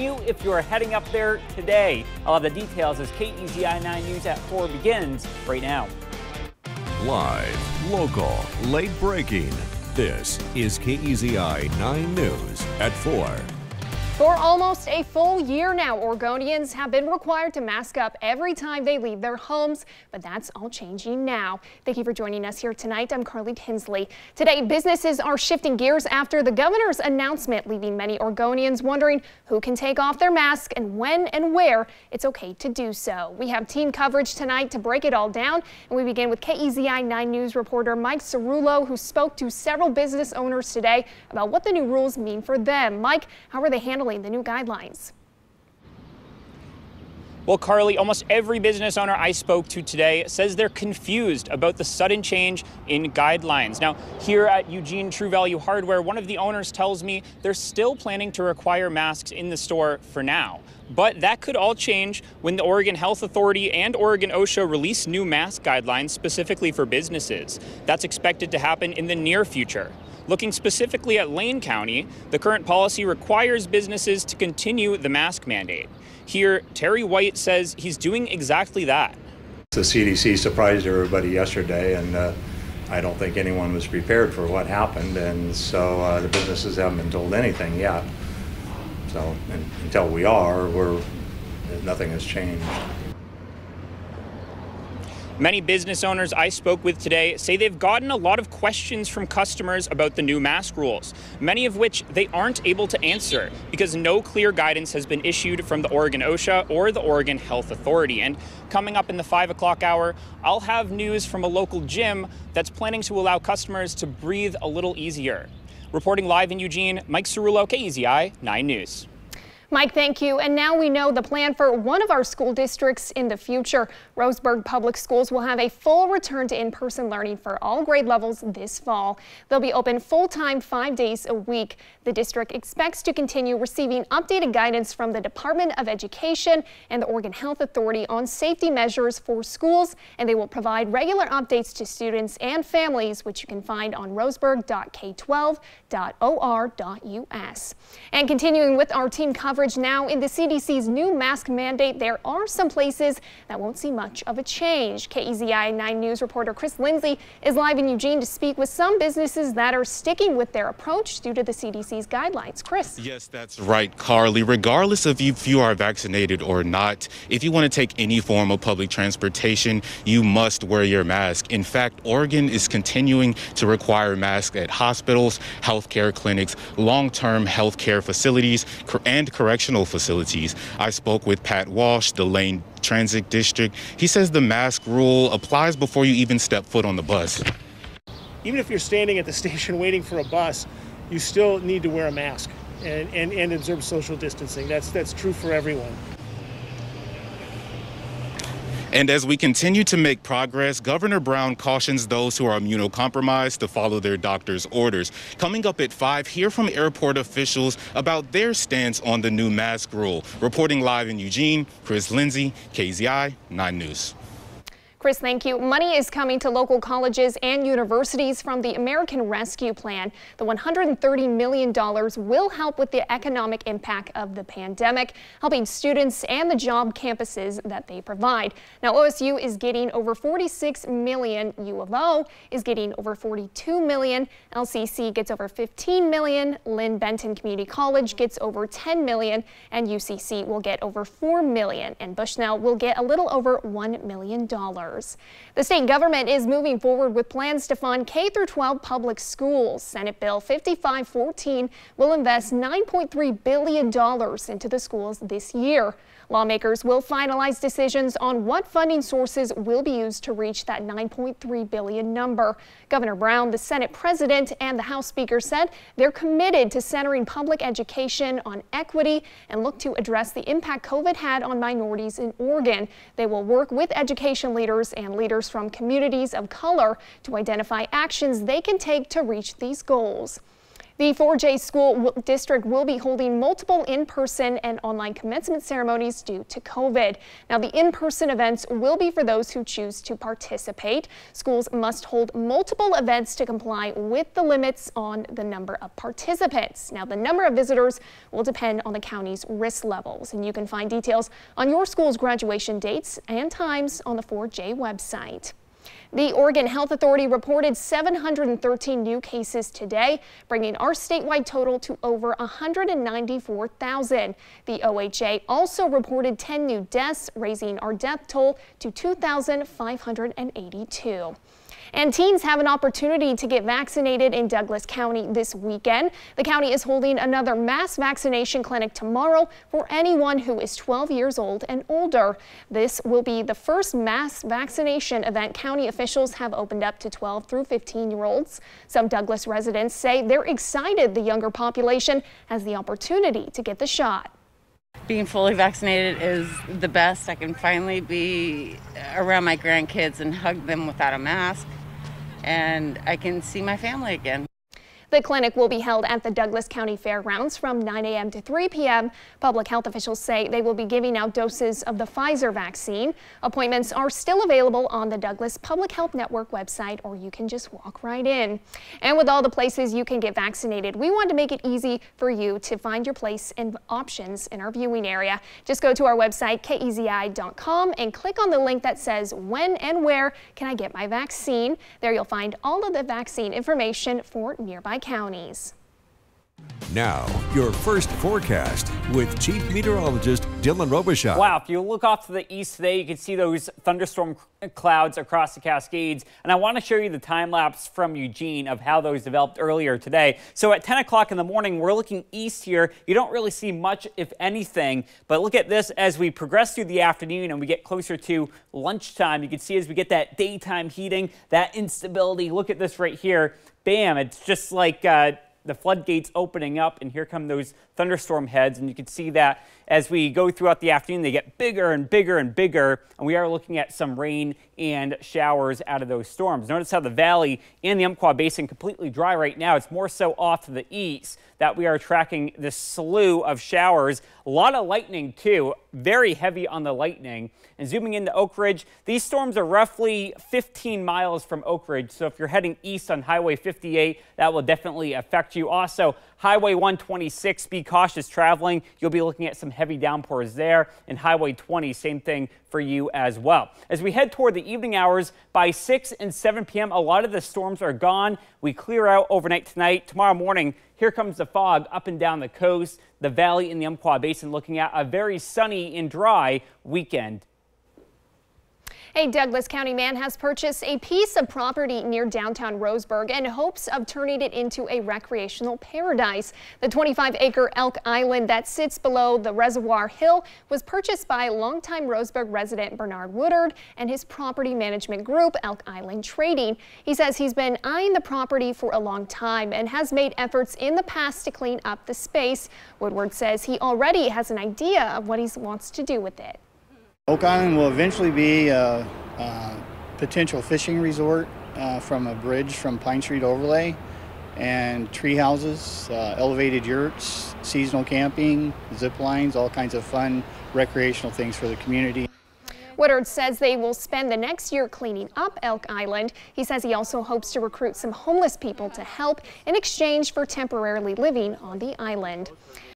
you if you are heading up there today. I'll have the details as KEZI 9 News at 4 begins right now. Live, local, late breaking. This is KEZI 9 News at 4. For almost a full year now, Oregonians have been required to mask up every time they leave their homes, but that's all changing now. Thank you for joining us here tonight. I'm Carly Tinsley. Today, businesses are shifting gears after the governor's announcement, leaving many Oregonians wondering who can take off their mask and when and where it's okay to do so. We have team coverage tonight to break it all down, and we begin with KEZI 9 News reporter Mike Cerullo, who spoke to several business owners today about what the new rules mean for them. Mike, how are they handling handling the new guidelines. Well, Carly, almost every business owner I spoke to today says they're confused about the sudden change in guidelines. Now, here at Eugene True Value Hardware, one of the owners tells me they're still planning to require masks in the store for now. But that could all change when the Oregon Health Authority and Oregon OSHA release new mask guidelines specifically for businesses. That's expected to happen in the near future. Looking specifically at Lane County, the current policy requires businesses to continue the mask mandate. Here, Terry White says he's doing exactly that. The CDC surprised everybody yesterday, and uh, I don't think anyone was prepared for what happened, and so uh, the businesses haven't been told anything yet. So until we are, we're nothing has changed. Many business owners I spoke with today say they've gotten a lot of questions from customers about the new mask rules, many of which they aren't able to answer because no clear guidance has been issued from the Oregon OSHA or the Oregon Health Authority. And coming up in the 5 o'clock hour, I'll have news from a local gym that's planning to allow customers to breathe a little easier. Reporting live in Eugene, Mike Cerullo, KEZI 9 News. Mike, thank you. And now we know the plan for one of our school districts in the future. Roseburg Public Schools will have a full return to in-person learning for all grade levels this fall. They'll be open full-time five days a week. The district expects to continue receiving updated guidance from the Department of Education and the Oregon Health Authority on safety measures for schools, and they will provide regular updates to students and families, which you can find on roseburg.k12.or.us. And continuing with our team coverage coverage now in the CDC's new mask mandate. There are some places that won't see much of a change. KEZI 9 News reporter Chris Lindsay is live in Eugene to speak with some businesses that are sticking with their approach due to the CDC's guidelines. Chris. Yes, that's right, Carly. Regardless of if you are vaccinated or not, if you want to take any form of public transportation, you must wear your mask. In fact, Oregon is continuing to require masks at hospitals, healthcare clinics, long-term healthcare facilities, and correctional facilities. I spoke with Pat Walsh, the Lane Transit District. He says the mask rule applies before you even step foot on the bus. Even if you're standing at the station waiting for a bus, you still need to wear a mask and, and, and observe social distancing. That's, that's true for everyone. And as we continue to make progress, Governor Brown cautions those who are immunocompromised to follow their doctor's orders. Coming up at 5, hear from airport officials about their stance on the new mask rule. Reporting live in Eugene, Chris Lindsay, KEZI 9 News. Chris, thank you. Money is coming to local colleges and universities from the American Rescue Plan. The $130 million will help with the economic impact of the pandemic, helping students and the job campuses that they provide. Now, OSU is getting over 46 million. U of O is getting over 42 million. LCC gets over 15 million. Linn Benton Community College gets over 10 million, and UCC will get over 4 million. And Bushnell will get a little over $1 million. The state government is moving forward with plans to fund K through 12 public schools. Senate Bill 5514 will invest $9.3 billion into the schools this year. Lawmakers will finalize decisions on what funding sources will be used to reach that 9.3 billion number. Governor Brown, the Senate president, and the House Speaker said they're committed to centering public education on equity and look to address the impact COVID had on minorities in Oregon. They will work with education leaders and leaders from communities of color to identify actions they can take to reach these goals. The 4J school district will be holding multiple in-person and online commencement ceremonies due to COVID. Now, the in-person events will be for those who choose to participate. Schools must hold multiple events to comply with the limits on the number of participants. Now, the number of visitors will depend on the county's risk levels, and you can find details on your school's graduation dates and times on the 4J website. The Oregon Health Authority reported 713 new cases today, bringing our statewide total to over 194,000. The OHA also reported 10 new deaths, raising our death toll to 2,582. And teens have an opportunity to get vaccinated in Douglas County this weekend. The county is holding another mass vaccination clinic tomorrow for anyone who is 12 years old and older. This will be the first mass vaccination event county officials have opened up to 12 through 15 year olds. Some Douglas residents say they're excited the younger population has the opportunity to get the shot. Being fully vaccinated is the best. I can finally be around my grandkids and hug them without a mask and I can see my family again. The clinic will be held at the Douglas County Fairgrounds from 9 a.m. to 3 p.m. Public health officials say they will be giving out doses of the Pfizer vaccine. Appointments are still available on the Douglas Public Health Network website, or you can just walk right in. And with all the places you can get vaccinated, we want to make it easy for you to find your place and options in our viewing area. Just go to our website, kezi.com, and click on the link that says when and where can I get my vaccine. There you'll find all of the vaccine information for nearby counties. Now, your first forecast with Chief Meteorologist Dylan Robichaud. Wow, if you look off to the east today, you can see those thunderstorm clouds across the Cascades. And I want to show you the time lapse from Eugene of how those developed earlier today. So at 10 o'clock in the morning, we're looking east here. You don't really see much, if anything. But look at this as we progress through the afternoon and we get closer to lunchtime. You can see as we get that daytime heating, that instability. Look at this right here. Bam, it's just like. Uh, the floodgates opening up, and here come those thunderstorm heads. And you can see that as we go throughout the afternoon, they get bigger and bigger and bigger. And we are looking at some rain and showers out of those storms. Notice how the valley and the Umpqua Basin completely dry right now. It's more so off to the east that we are tracking this slew of showers. A lot of lightning, too. Very heavy on the lightning. And zooming into Oakridge, these storms are roughly 15 miles from Oakridge. So if you're heading east on Highway 58, that will definitely affect you. Also, Highway 126, be cautious traveling. You'll be looking at some heavy downpours there. And Highway 20, same thing for you as well. As we head toward the evening hours, by 6 and 7 p.m., a lot of the storms are gone. We clear out overnight tonight. Tomorrow morning, here comes the fog up and down the coast, the valley in the Umpqua Basin looking at a very sunny and dry weekend a Douglas County man has purchased a piece of property near downtown Roseburg in hopes of turning it into a recreational paradise. The 25-acre Elk Island that sits below the Reservoir Hill was purchased by longtime Roseburg resident Bernard Woodard and his property management group, Elk Island Trading. He says he's been eyeing the property for a long time and has made efforts in the past to clean up the space. Woodard says he already has an idea of what he wants to do with it. Elk Island will eventually be a, a potential fishing resort uh, from a bridge from Pine Street Overlay and tree houses, uh, elevated yurts, seasonal camping, zip lines, all kinds of fun recreational things for the community. Woodard says they will spend the next year cleaning up Elk Island. He says he also hopes to recruit some homeless people to help in exchange for temporarily living on the island.